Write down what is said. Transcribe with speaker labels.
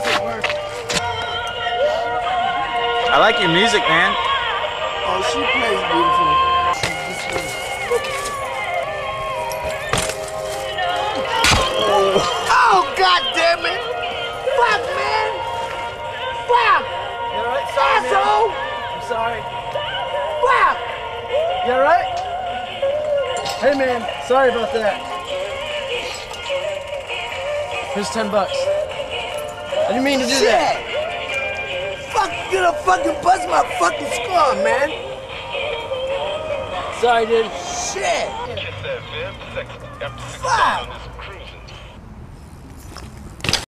Speaker 1: doesn't work.
Speaker 2: I like your music, man.
Speaker 3: Oh, she plays beautiful. Oh, god damn it! Fuck, man! Fuck!
Speaker 1: You alright? Sorry, man.
Speaker 3: Asshole!
Speaker 1: I'm sorry.
Speaker 3: Fuck!
Speaker 1: You alright? Hey, man. Sorry about that. Here's 10 bucks. I didn't mean to do
Speaker 3: Shit!
Speaker 1: that.
Speaker 3: Fuck, you gonna fucking bust my fucking skull, man!
Speaker 1: Sorry, dude.
Speaker 3: Shit! Fuck!